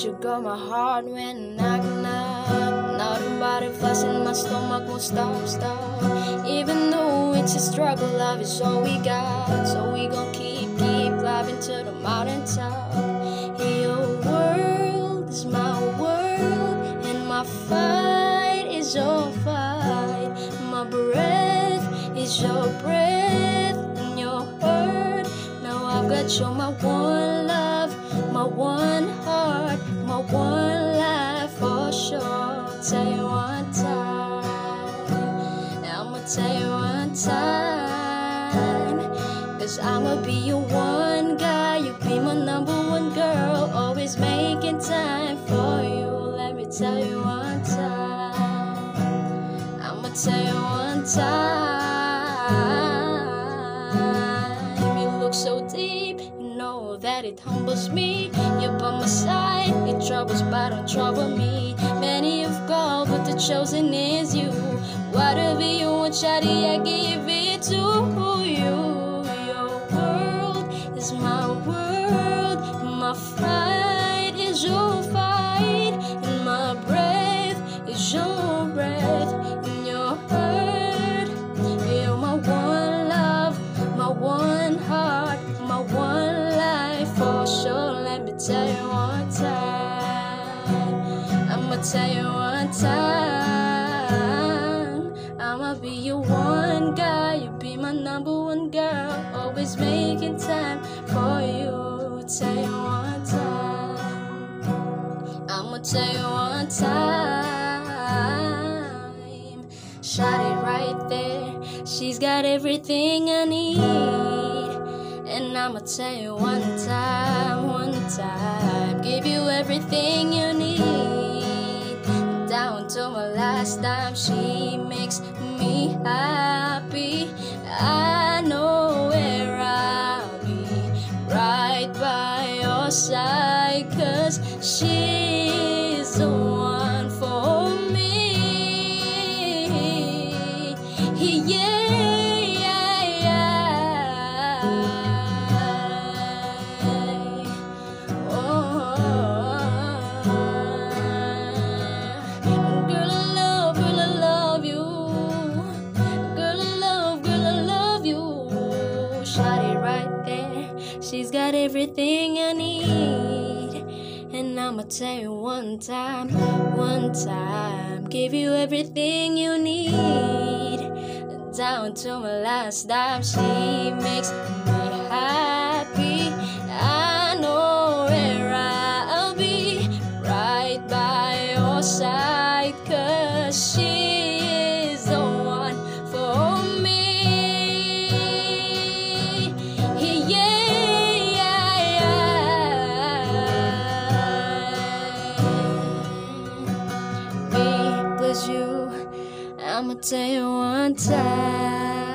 Girl, my heart when knock knock. Nothing but a fuss in my stomach won't stop, stop. Even though it's a struggle, love is all we got. So we gon' keep, keep climbing to the mountain top. Your world is my world, and my fight is your fight. My breath is your breath, and your hurt. Now I've got you, my one love, my one time. Cause I'ma be your one guy, you be my number one girl. Always making time for you. Let me tell you one time. I'ma tell you one time. You look so deep, you know that it humbles me. You're by my side, it troubles but don't trouble me. Many have called, but the chosen is you. Shawty, I give it to you. Your world is my world, my fight is your fight, and my breath is your breath, and your hurt. You're my one love, my one heart, my one life for sure. Let me tell you one time. I'ma tell you one time. Be your one guy, you be my number one girl. Always making time for you. Tell you one time. I'ma tell you one time. Shot it right there. She's got everything I need. And I'ma tell you one time. Last time she makes me happy. I know where I'll be right by your side, cause she's She's got everything I need. And I'ma tell you one time, one time. Give you everything you need. Down to my last dime, she makes me happy. Yeah, you. I'ma tell you one time.